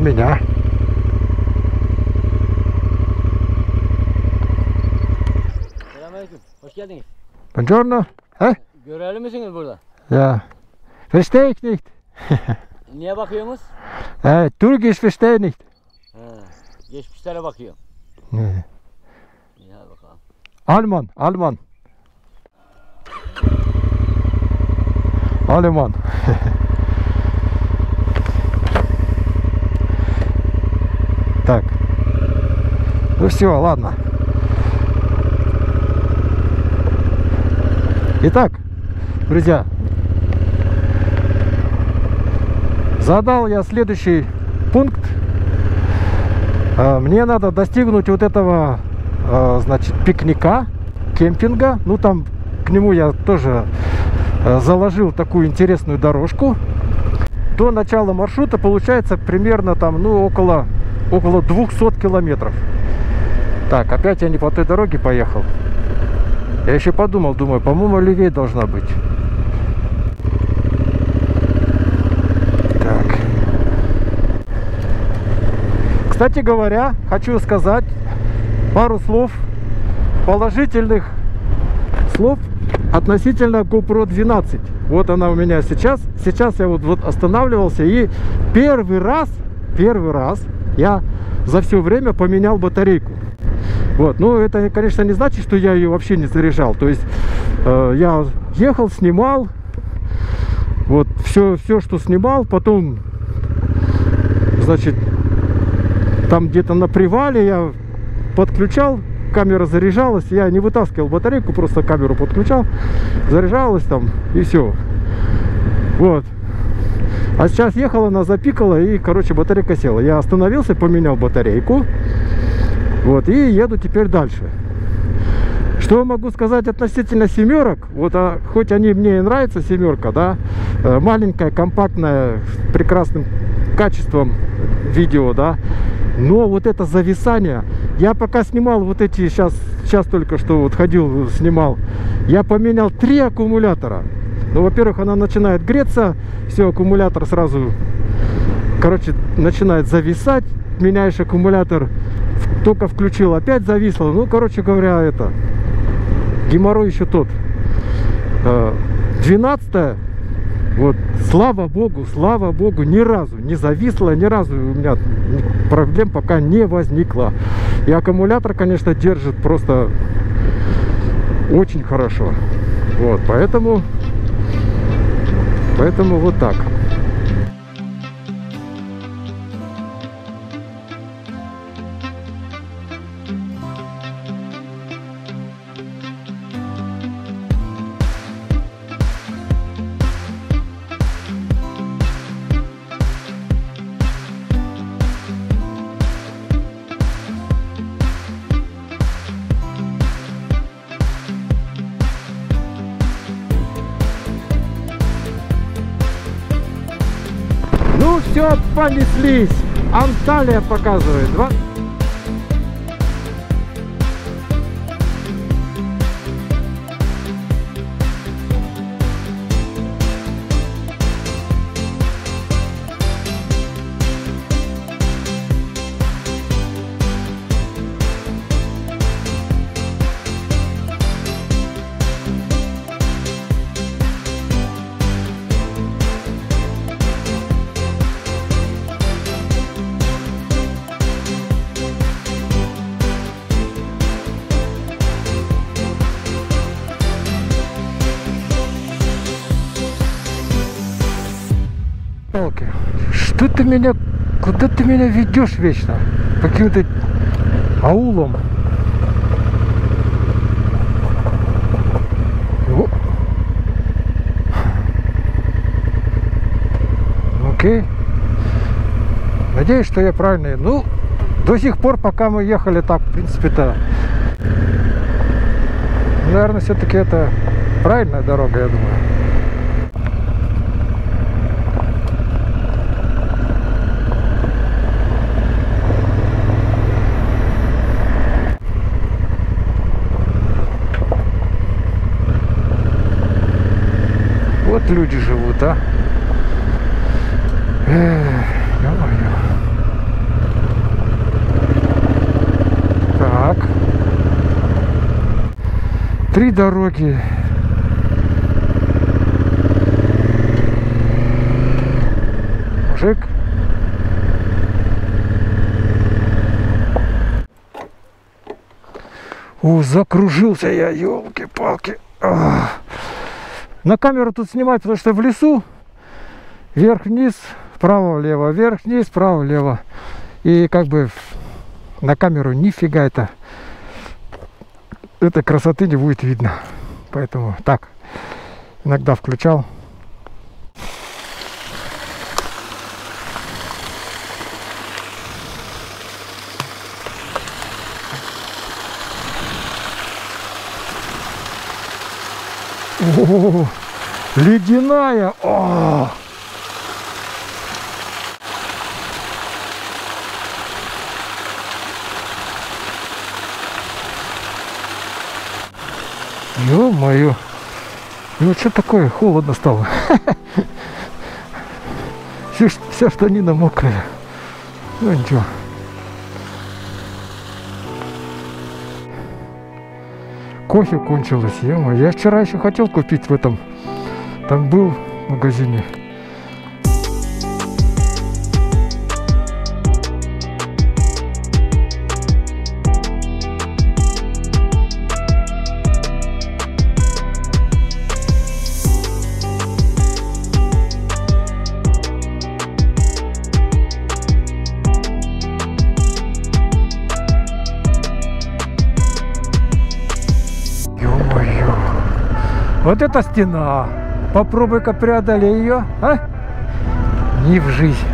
меня. Selamünaleyküm. Hoş geldiniz. Buongiorno. He? Görevli misiniz burada? Ja. Verstehe ich nicht. Niye bakıyorsunuz? Äh, Türkisch verstehe ich nicht. He. Geçmişlere bakıyor. Nee. İyi hadi bakalım. Alman, Alman. Alman. так. Ну все, ладно. Итак, друзья, задал я следующий пункт. А, Мне надо достигнуть вот этого, а, значит, пикника, кемпинга. Ну, там к нему я тоже а, заложил такую интересную дорожку. До начала маршрута получается примерно там, ну, около, около 200 километров. Так, опять я не по той дороге поехал. Я еще подумал, думаю, по-моему, левее должна быть. Так. Кстати говоря, хочу сказать пару слов положительных слов относительно GoPro 12. Вот она у меня сейчас. Сейчас я вот, вот останавливался и первый раз, первый раз я за все время поменял батарейку. Вот, ну это, конечно, не значит, что я ее вообще не заряжал. То есть э, я ехал, снимал, вот все, все, что снимал, потом, значит, там где-то на привале я подключал, камера заряжалась, я не вытаскивал батарейку, просто камеру подключал, заряжалась там и все. Вот. А сейчас ехала, она запикала и, короче, батарейка села. Я остановился, поменял батарейку. Вот, и еду теперь дальше. Что могу сказать относительно семерок? Вот, а, хоть они мне и нравятся, семерка, да, э, маленькая, компактная, с прекрасным качеством видео, да, но вот это зависание, я пока снимал вот эти, сейчас, сейчас только что вот ходил, снимал, я поменял три аккумулятора. Ну, во-первых, она начинает греться, все, аккумулятор сразу, короче, начинает зависать, меняешь аккумулятор, только включил, опять зависло. Ну, короче говоря, это, геморрой еще тот. Э, 12 вот, слава богу, слава богу, ни разу не зависло, ни разу у меня проблем пока не возникло. И аккумулятор, конечно, держит просто очень хорошо. Вот, поэтому, поэтому вот так. Италия показывает. 20... ты меня... Куда ты меня ведешь вечно? По каким-то аулам. Окей. Надеюсь, что я правильный. Ну, до сих пор, пока мы ехали так, в принципе-то, наверное, все-таки это правильная дорога, я думаю. люди живут, а? Так. Три дороги. Мужик. О, закружился я, елки-палки. Ах. На камеру тут снимать, потому что в лесу вверх-вниз, вправо-влево, вверх-вниз, вправо-влево. И как бы на камеру нифига это этой красоты не будет видно. Поэтому так, иногда включал. Ледяная! О! Ё-моё! Ну что такое? Холодно стало. Все, штанина мокрая. Ну ничего. Кофе кончилось, ё Я вчера еще хотел купить в этом. Там был в магазине. Вот эта стена. Попробуй-ка преодолей ее, а? Не в жизнь.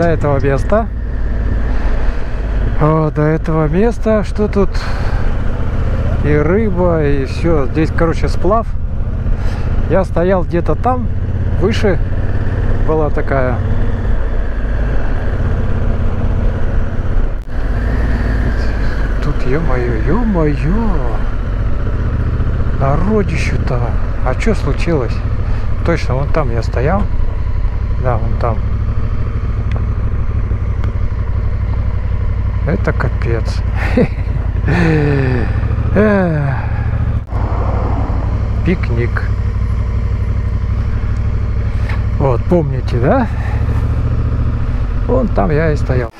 До этого места. О, до этого места, что тут и рыба, и все. Здесь, короче, сплав. Я стоял где-то там, выше была такая. Тут, ё-моё, ё-моё, народищу-то. А что случилось? Точно, вон там я стоял. Да, вон там. Это капец. Пикник. Вот, помните, да? Вон там я и стоял.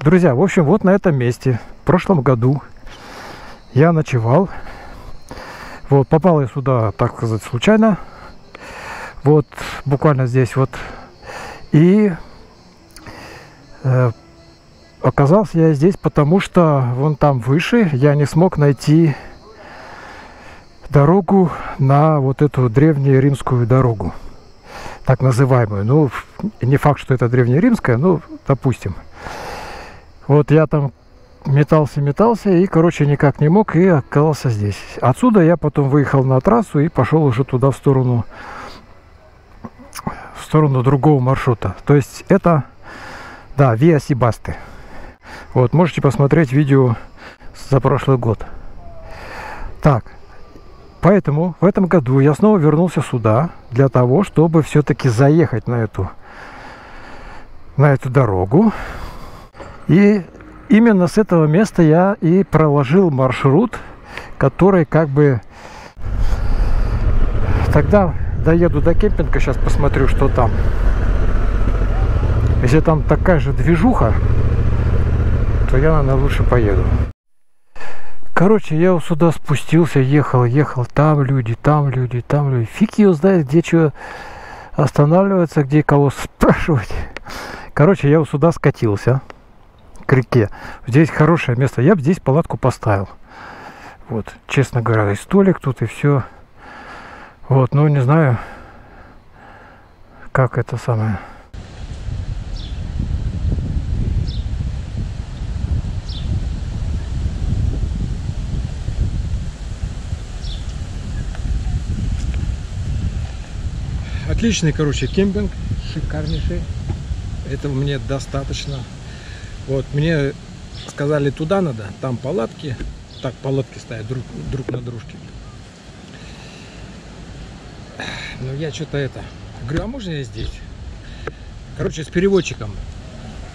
Друзья, в общем, вот на этом месте в прошлом году я ночевал. Вот, попал я сюда, так сказать, случайно. Вот, буквально здесь вот. И э, оказался я здесь, потому что вон там выше я не смог найти дорогу на вот эту древнюю римскую дорогу. Так называемую. Ну, не факт, что это древнеримская, ну, допустим. Вот я там метался, метался и, короче, никак не мог и оказался здесь. Отсюда я потом выехал на трассу и пошел уже туда в сторону в сторону другого маршрута. То есть это, да, Виа Сибасты. Вот, можете посмотреть видео за прошлый год. Так, поэтому в этом году я снова вернулся сюда для того, чтобы все-таки заехать на эту на эту дорогу. И именно с этого места я и проложил маршрут, который как бы тогда доеду до кемпинга, сейчас посмотрю, что там. Если там такая же движуха, то я, наверное, лучше поеду. Короче, я вот сюда спустился, ехал, ехал, там люди, там люди, там люди. Фиг его знает, где что останавливаться, где кого спрашивать. Короче, я вот сюда скатился, к реке. Здесь хорошее место. Я бы здесь палатку поставил. Вот, честно говоря, и столик тут, и все. Вот, ну, не знаю, как это самое... Отличный, короче, кемпинг, шикарнейший. Этого мне достаточно. Вот, мне сказали, туда надо, там палатки. Так, палатки стоят друг, друг на дружке. Ну, я что-то это... Говорю, а можно я здесь? Короче, с переводчиком.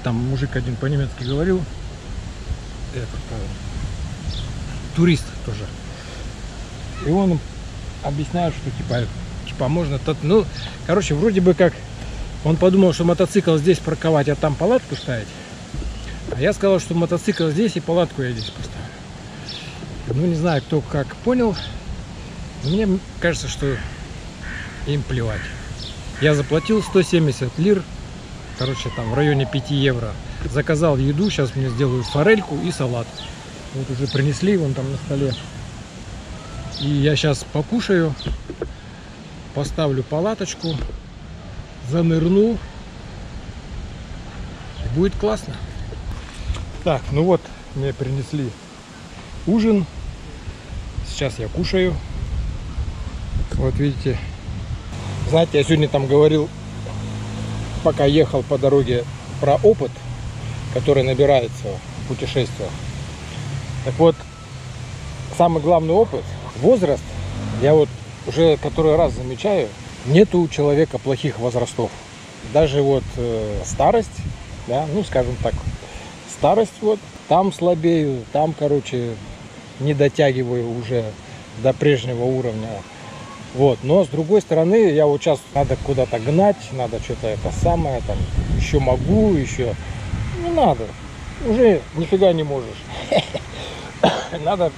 Там мужик один по-немецки говорил. Этот, э, турист тоже. И он объясняет, что типа, типа можно... тот- Ну, короче, вроде бы как он подумал, что мотоцикл здесь парковать, а там палатку ставить. А я сказал, что мотоцикл здесь и палатку я здесь поставлю. Ну, не знаю, кто как понял. Мне кажется, что им плевать. Я заплатил 170 лир, короче, там в районе 5 евро. Заказал еду, сейчас мне сделают форельку и салат. Вот уже принесли, вон там на столе. И я сейчас покушаю, поставлю палаточку, занырну. Будет классно. Так, ну вот, мне принесли ужин. Сейчас я кушаю. Вот видите. Знаете, я сегодня там говорил, пока ехал по дороге, про опыт, который набирается в путешествиях. Так вот, самый главный опыт, возраст, я вот уже который раз замечаю, нету у человека плохих возрастов. Даже вот э, старость, да, ну скажем так, старость вот, там слабею, там, короче, не дотягиваю уже до прежнего уровня. Вот, но с другой стороны, я вот сейчас надо куда-то гнать, надо что-то это самое, там, еще могу, еще, не надо, уже нифига не можешь. Надо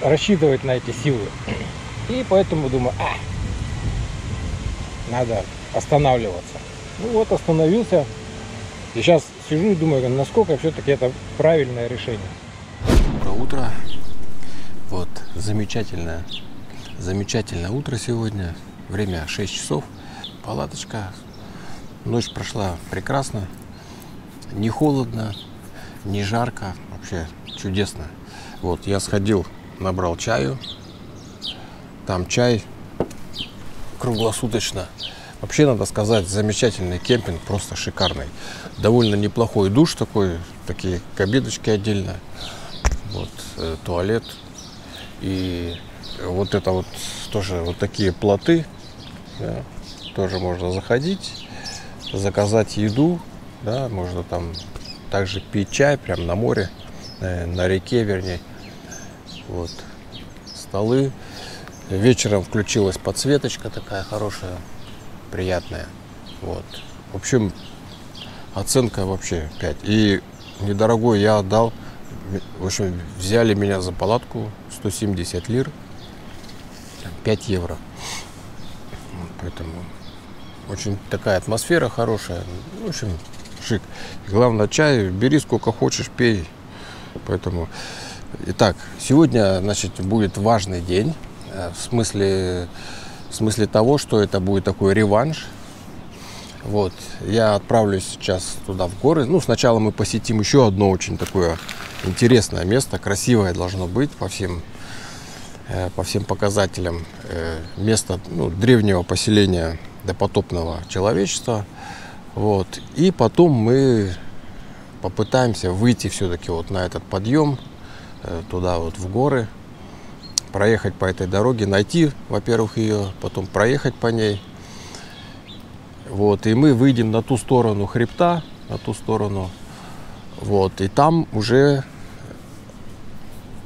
рассчитывать на эти силы. И поэтому думаю, а, надо останавливаться. Ну вот остановился. И сейчас сижу и думаю, насколько все-таки это правильное решение. Доброе утро. Вот, замечательное, замечательное утро сегодня. Время 6 часов. Палаточка. Ночь прошла прекрасно. Не холодно, не жарко. Вообще чудесно. Вот, я сходил, набрал чаю. Там чай круглосуточно. Вообще, надо сказать, замечательный кемпинг, просто шикарный. Довольно неплохой душ такой, такие кабиночки отдельно. Вот, э, туалет. И вот это вот тоже вот такие плоты. да, тоже можно заходить, заказать еду. Да, можно там также пить чай прямо на море, э, на реке, вернее. Вот. Столы. Вечером включилась подсветочка такая хорошая, приятная. Вот. В общем, оценка вообще 5. И недорогой я отдал. В общем, взяли меня за палатку 170 лир, 5 евро. Поэтому очень такая атмосфера хорошая. В общем, шик. Главное, чай бери сколько хочешь, пей. Поэтому, итак, сегодня, значит, будет важный день. э, В смысле, в смысле того, что это будет такой реванш. Вот, я отправлюсь сейчас туда в горы. Ну, сначала мы посетим еще одно очень такое интересное место, красивое должно быть по всем, э, по всем показателям. Э, Место ну, древнего поселения допотопного человечества. Вот. И потом мы попытаемся выйти все-таки вот на этот подъем, туда вот в горы, проехать по этой дороге, найти, во-первых, ее, потом проехать по ней. Вот, и мы выйдем на ту сторону хребта, на ту сторону. Вот, и там уже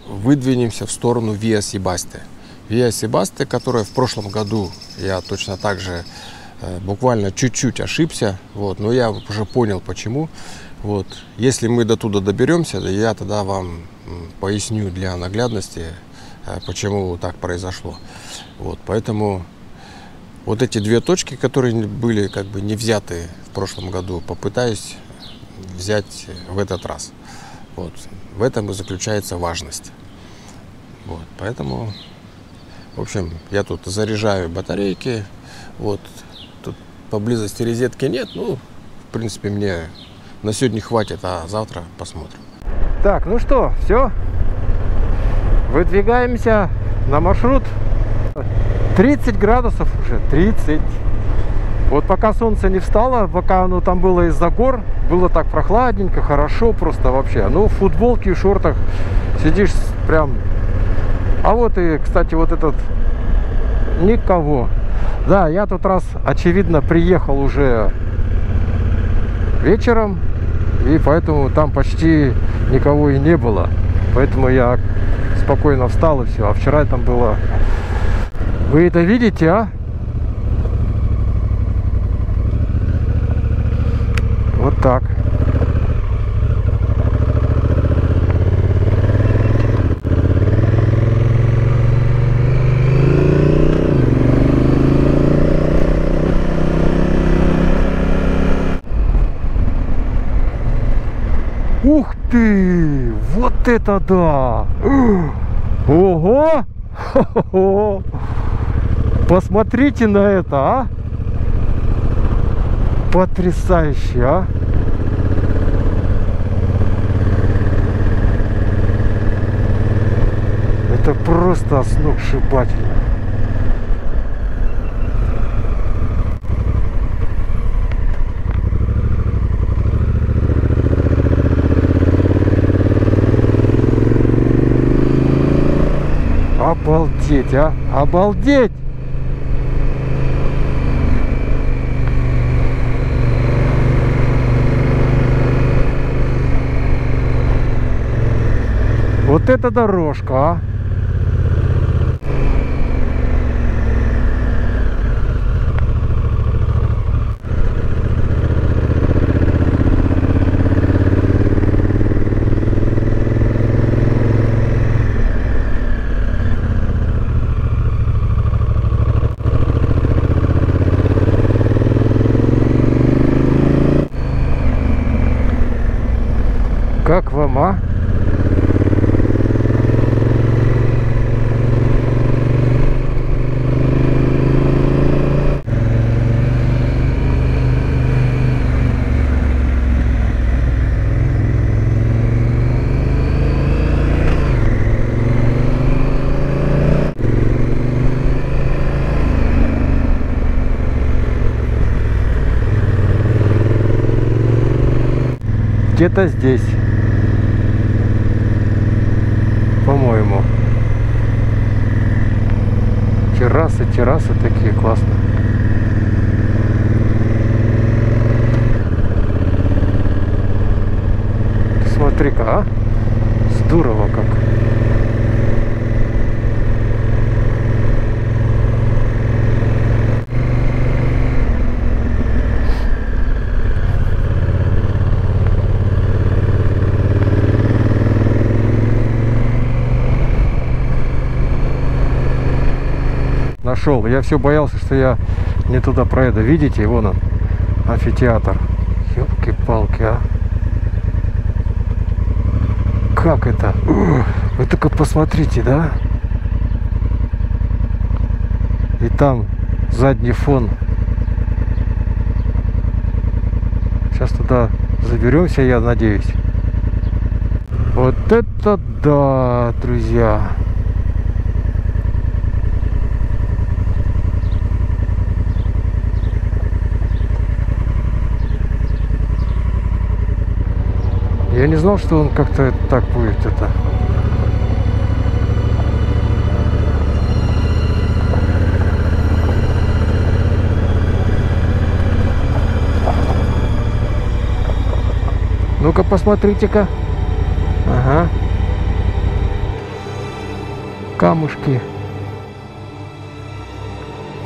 выдвинемся в сторону Виа Себасте. Виа Себасте, которая в прошлом году я точно так же э, буквально чуть-чуть ошибся, вот, но я уже понял почему. Вот, если мы до туда доберемся, я тогда вам поясню для наглядности, э, почему так произошло. Вот, поэтому вот эти две точки, которые были как бы не взяты в прошлом году, попытаюсь взять в этот раз. Вот. В этом и заключается важность. Вот. Поэтому, в общем, я тут заряжаю батарейки. Вот. Тут поблизости розетки нет. Ну, в принципе, мне на сегодня хватит, а завтра посмотрим. Так, ну что, все. Выдвигаемся на маршрут. 30 градусов уже, 30. Вот пока солнце не встало, пока оно там было из-за гор, было так прохладненько, хорошо просто вообще. Ну, в футболке и шортах сидишь прям... А вот и, кстати, вот этот... Никого. Да, я тут раз, очевидно, приехал уже вечером, и поэтому там почти никого и не было. Поэтому я спокойно встал и все. А вчера там было... Вы это видите, а? Вот так. Ух ты! Вот это да! Ого! Посмотрите на это, а! Потрясающе, а! Это просто сногсшибательно. Обалдеть, а! Обалдеть! Вот это дорожка, а! Как вам, а? Где-то здесь. По-моему. Террасы, террасы такие классные. Смотри-ка, а? Здорово как. Нашел. Я все боялся, что я не туда проеду. Видите, вон он, амфитеатр. Ёлки-палки, а. Как это? Вы только посмотрите, да? И там задний фон. Сейчас туда заберемся, я надеюсь. Вот это да, друзья. Я не знал, что он как-то так будет это. Ну-ка, посмотрите-ка. Ага. Камушки.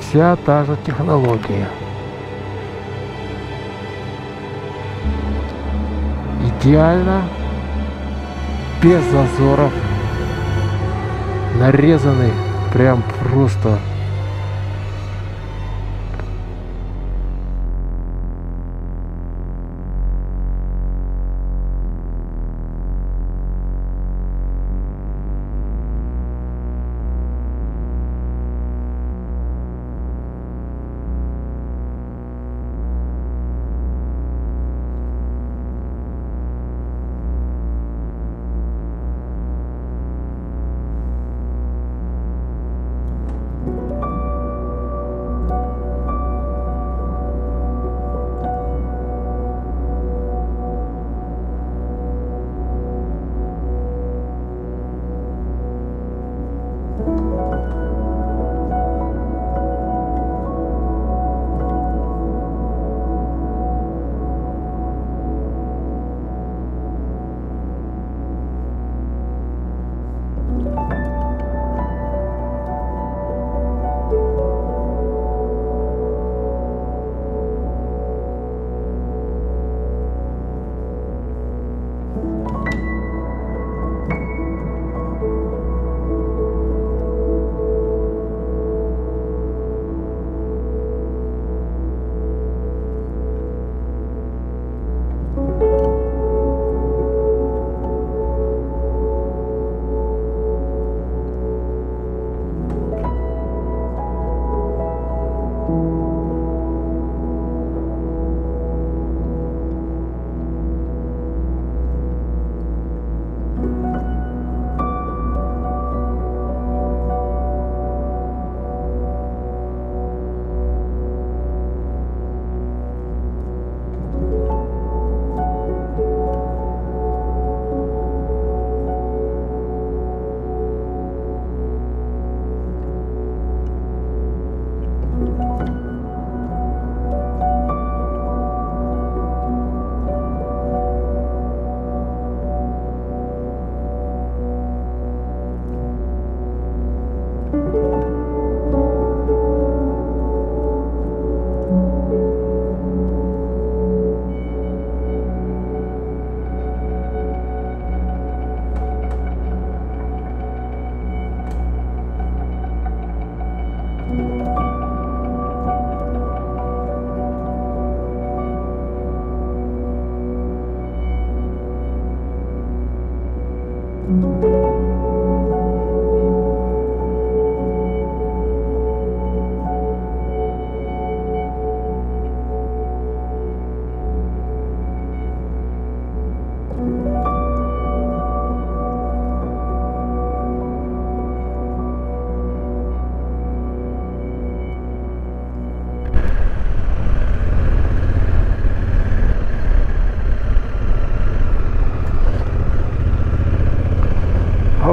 Вся та же технология. Идеально, без зазоров, нарезанный прям просто.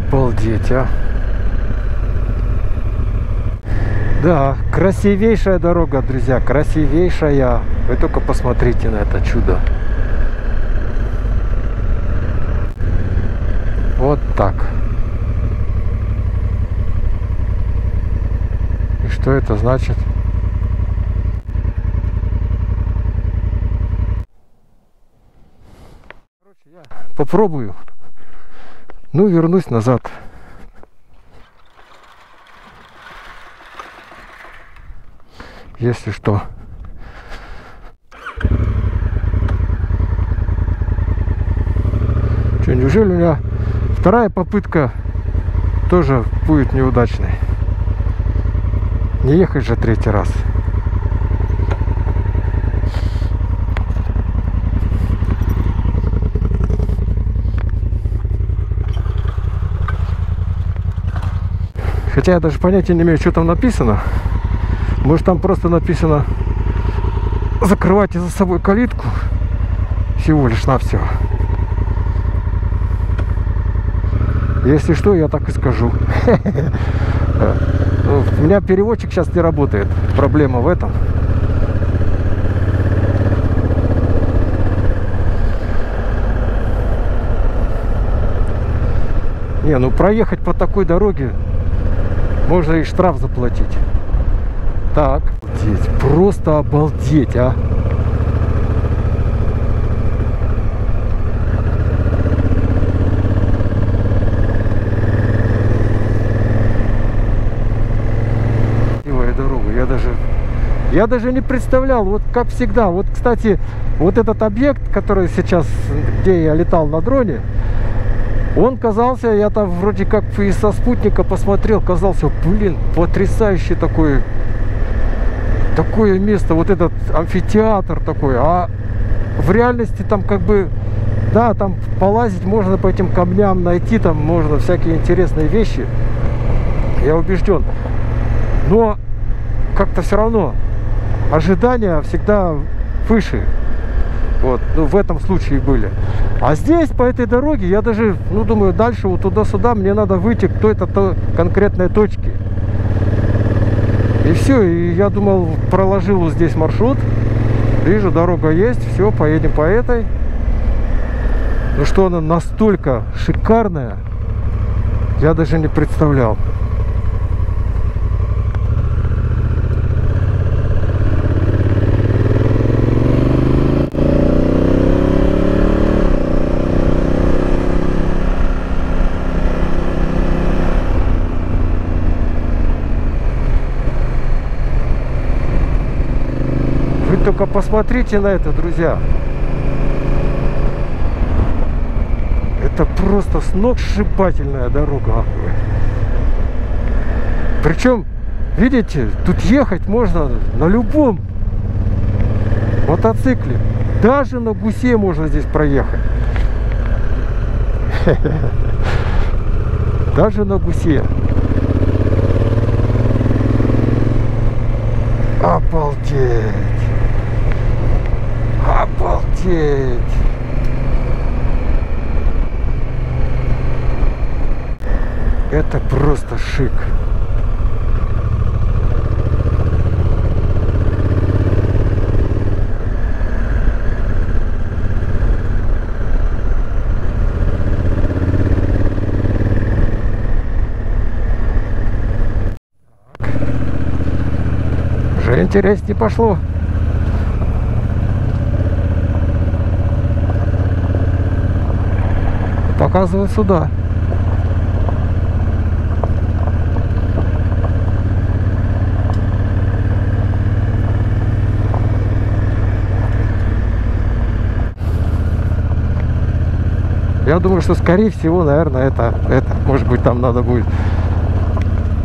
Обалдеть, а. Да, красивейшая дорога, друзья, красивейшая. Вы только посмотрите на это чудо. Вот так. И что это значит? Короче, я попробую. Ну, вернусь назад. Если что. Что, неужели у меня вторая попытка тоже будет неудачной? Не ехать же третий раз. Хотя я даже понятия не имею, что там написано. Может там просто написано закрывайте за собой калитку всего лишь навсего. Если что, я так и скажу. У меня переводчик сейчас не работает. Проблема в этом. Не, ну проехать по такой дороге можно и штраф заплатить. Так, обалдеть, просто обалдеть, а. Дорога, я даже, я даже не представлял, вот как всегда. Вот, кстати, вот этот объект, который сейчас, где я летал на дроне, он казался, я там вроде как и со спутника посмотрел, казался, блин, потрясающий такой, такое место, вот этот амфитеатр такой, а в реальности там как бы, да, там полазить можно по этим камням, найти там можно всякие интересные вещи, я убежден, но как-то все равно ожидания всегда выше, вот, ну, в этом случае были. А здесь, по этой дороге, я даже, ну, думаю, дальше вот туда-сюда мне надо выйти к той-то то конкретной точке. И все, и я думал, проложил здесь маршрут. Вижу, дорога есть, все, поедем по этой. Ну что она настолько шикарная, я даже не представлял. Вы только посмотрите на это, друзья. Это просто сногсшибательная дорога. Причем, видите, тут ехать можно на любом мотоцикле. Даже на гусе можно здесь проехать. Даже на гусе. Обалдеть. Обалдеть. Это просто шик. Уже интереснее пошло. Показывают сюда. Я думаю, что скорее всего, наверное, это, это. Может быть, там надо будет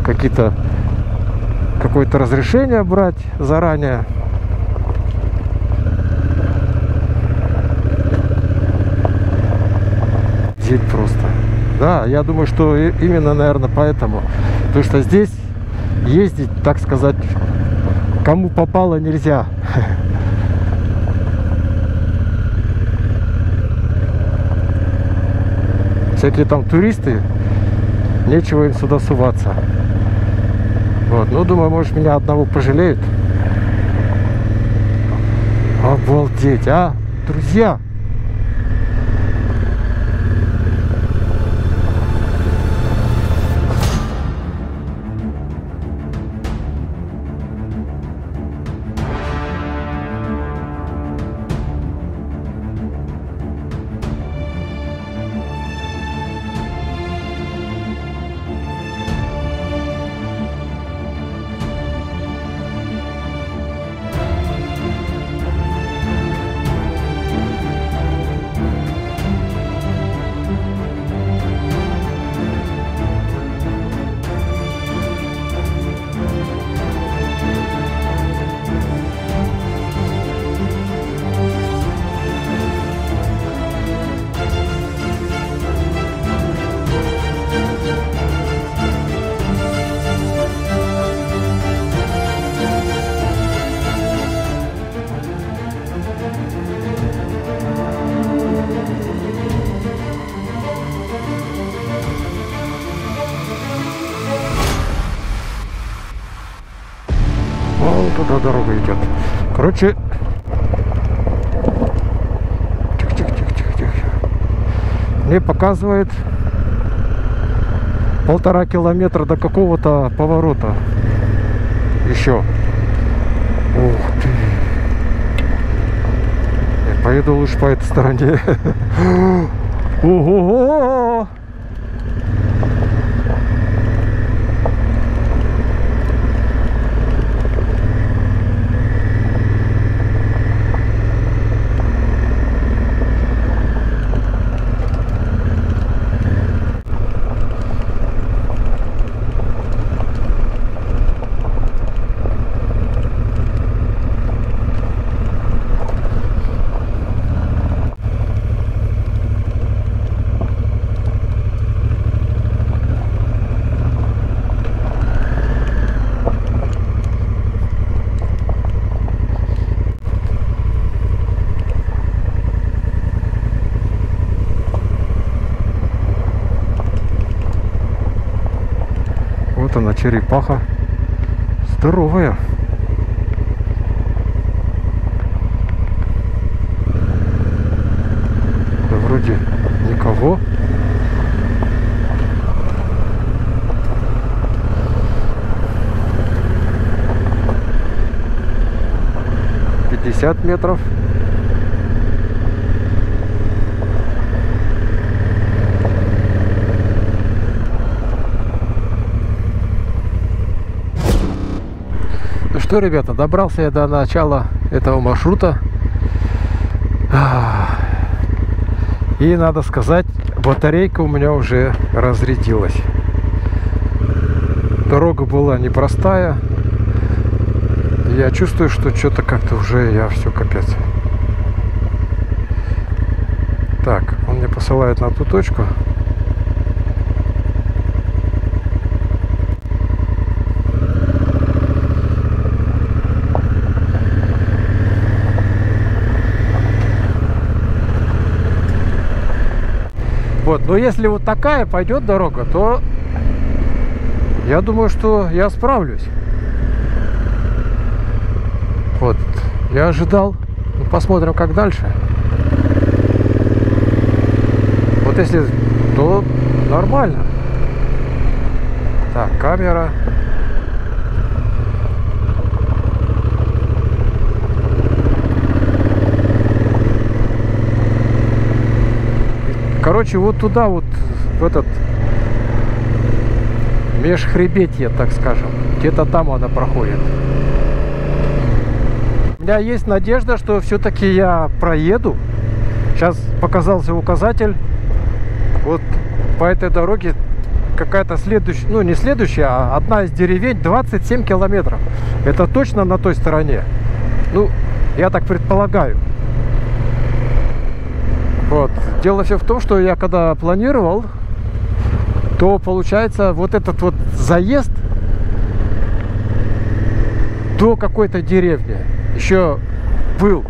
какие-то какое-то разрешение брать заранее. Здесь просто. Да, я думаю, что именно, наверное, поэтому. Потому что здесь ездить, так сказать, кому попало нельзя. Всякие там туристы, нечего им сюда суваться. Вот, ну, думаю, может, меня одного пожалеют. Обалдеть, а? Друзья! Короче... Мне показывает полтора километра до какого-то поворота. Еще. Ух ты. Я поеду лучше по этой стороне. Ого! Вот она, черепаха. Здоровая. Да вроде никого. Пятьдесят метров. Что, ребята, добрался я до начала этого маршрута. И надо сказать, батарейка у меня уже разрядилась. Дорога была непростая. Я чувствую, что что-то как-то уже я все капец. Так, он мне посылает на ту точку. Вот, но если вот такая пойдет дорога, то я думаю, что я справлюсь. Вот, я ожидал. Ну, посмотрим, как дальше. Вот если, то нормально. Так, камера. Короче, вот туда вот, в этот межхребетье, так скажем. Где-то там она проходит. У меня есть надежда, что все-таки я проеду. Сейчас показался указатель Вот по этой дороге какая-то следующая, ну не следующая, а одна из деревень 27 километров. Это точно на той стороне. Ну, я так предполагаю. Вот. Дело все в том, что я когда планировал, то получается вот этот вот заезд до какой-то деревни еще был.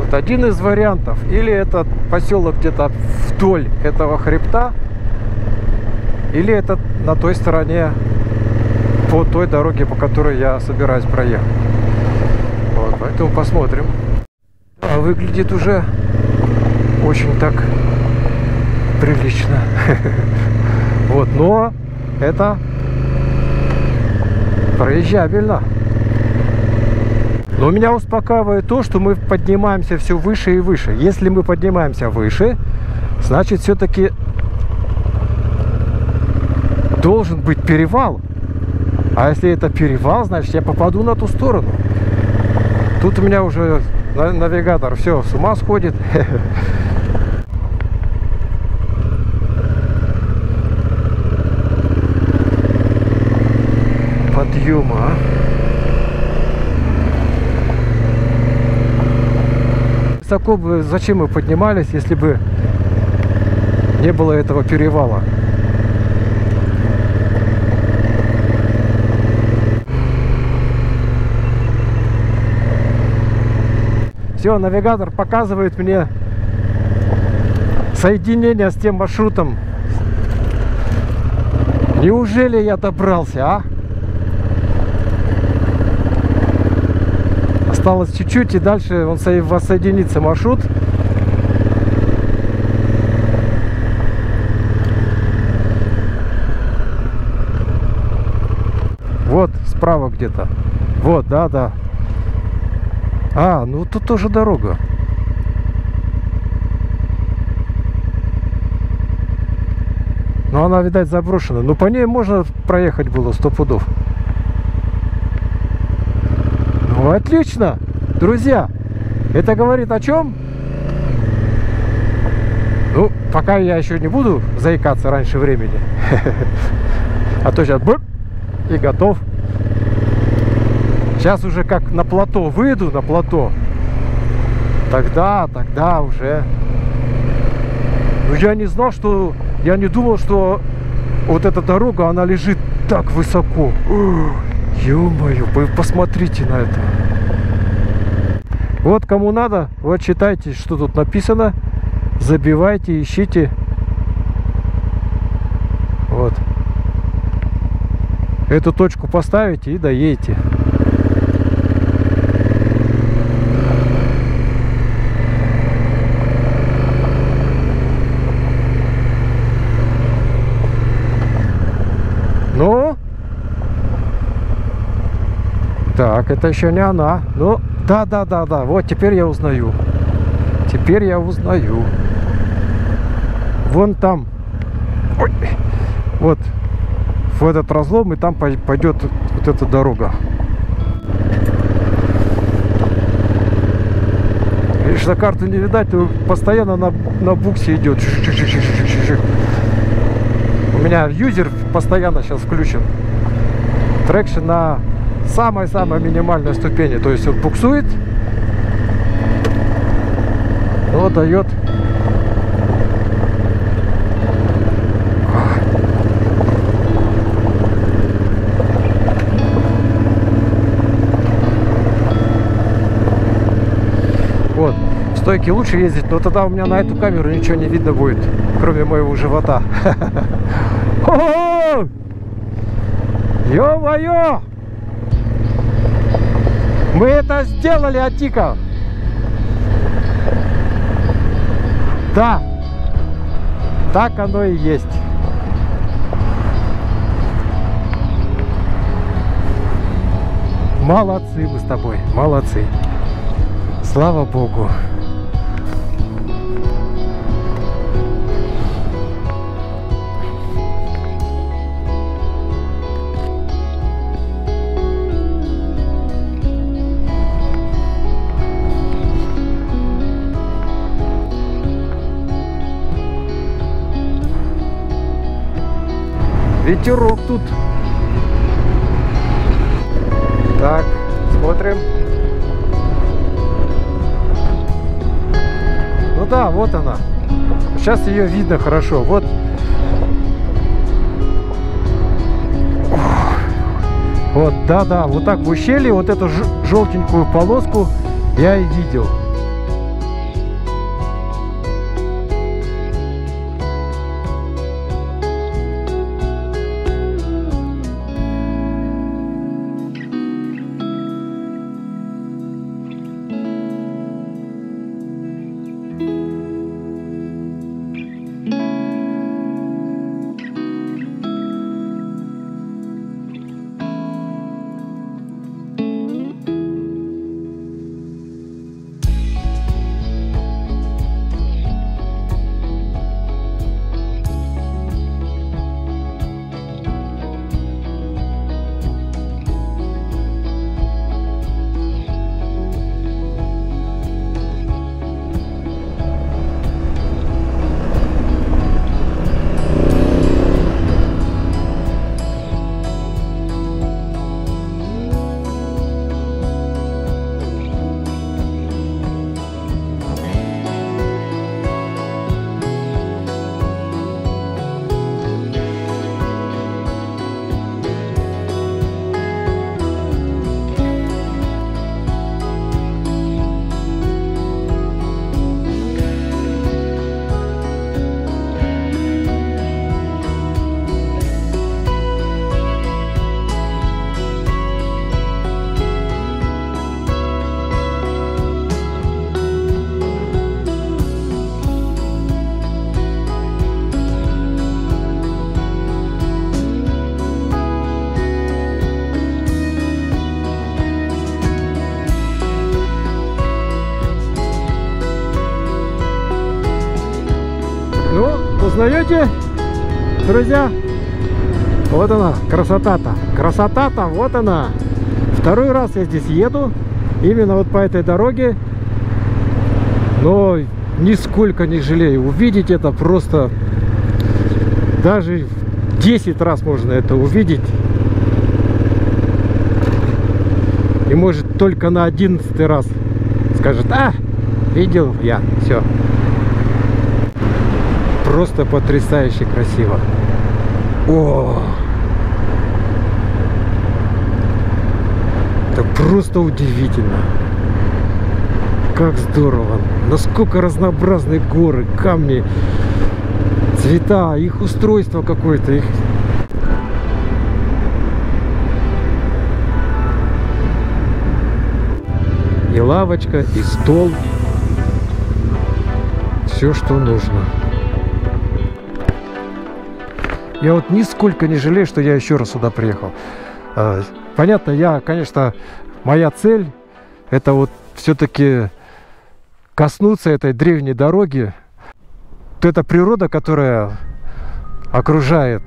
Вот один из вариантов. Или этот поселок где-то вдоль этого хребта, или это на той стороне по той дороге, по которой я собираюсь проехать. Поэтому посмотрим. А выглядит уже очень так прилично. Вот, но это проезжабельно. Но меня успокаивает то, что мы поднимаемся все выше и выше. Если мы поднимаемся выше, значит все-таки должен быть перевал. А если это перевал, значит я попаду на ту сторону. Тут у меня уже навигатор все с ума сходит. Подъема. а. Бы зачем мы поднимались, если бы не было этого перевала? Все, навигатор показывает мне соединение с тем маршрутом. Неужели я добрался, а? Осталось чуть-чуть, и дальше он со- воссоединится маршрут. Вот, справа где-то. Вот, да, да. А, ну тут тоже дорога. Но она, видать, заброшена. Ну, по ней можно проехать было сто пудов. Ну, отлично! Друзья, это говорит о чем? Ну, пока я еще не буду заикаться раньше времени. А то сейчас бэп, и готов. Сейчас уже как на плато выйду, на плато. Тогда, тогда уже. Ну, я не знал, что... Я не думал, что вот эта дорога, она лежит так высоко. Ё-моё, вы посмотрите на это. Вот кому надо, вот читайте, что тут написано. Забивайте, ищите. Вот. Эту точку поставите и доедете. Ну? Так, это еще не она. Ну, да, да, да, да. Вот теперь я узнаю. Теперь я узнаю. Вон там. Ой. Вот. В этот разлом, и там пой- пойдет вот эта дорога. На карту не видать, то постоянно на, на буксе идет. У меня user постоянно сейчас включен. Traction на самой-самой минимальной ступени. То есть он буксует, но дает Вот. В лучше ездить, но тогда у меня на эту камеру ничего не видно будет, кроме моего живота. Ё-моё! Мы это сделали, Атика! Да, так оно и есть. Молодцы мы с тобой, молодцы. Слава Богу. Ветерок тут. Так, смотрим. Ну да, вот она. Сейчас ее видно хорошо. Вот. Вот, да-да, вот так в ущелье, вот эту желтенькую полоску я и видел. Узнаете, друзья? Вот она, красота-то. Красота-то, вот она. Второй раз я здесь еду. Именно вот по этой дороге. Но нисколько не жалею. Увидеть это просто... Даже 10 раз можно это увидеть. И может только на 11 раз скажет, а, видел я, все. Просто потрясающе красиво. О! Это просто удивительно. Как здорово. Насколько разнообразные горы, камни, цвета, их устройство какое-то, их и лавочка, и стол. Все, что нужно. Я вот нисколько не жалею, что я еще раз сюда приехал. А, Понятно, я, конечно, моя цель это вот все-таки коснуться этой древней дороги. Вот эта природа, которая окружает,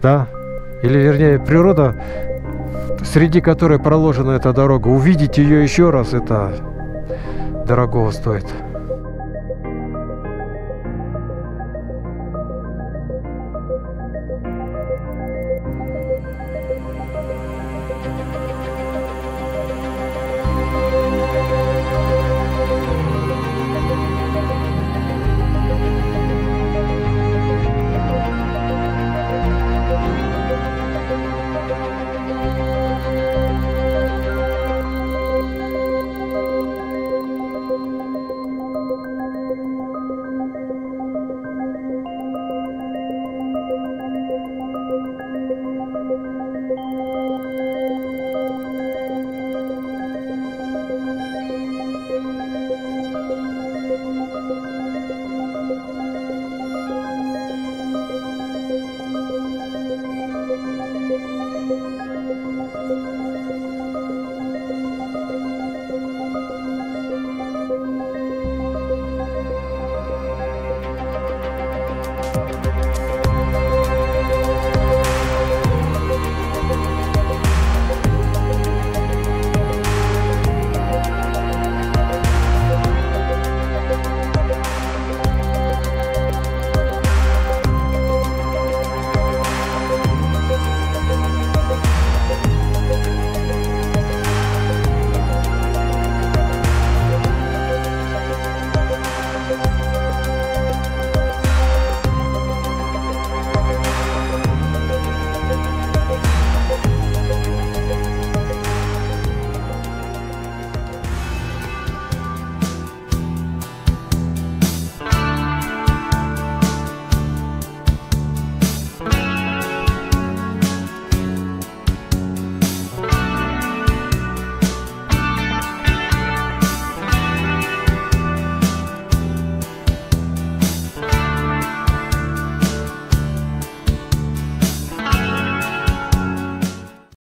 да, или вернее природа, среди которой проложена эта дорога, увидеть ее еще раз, это дорогого стоит.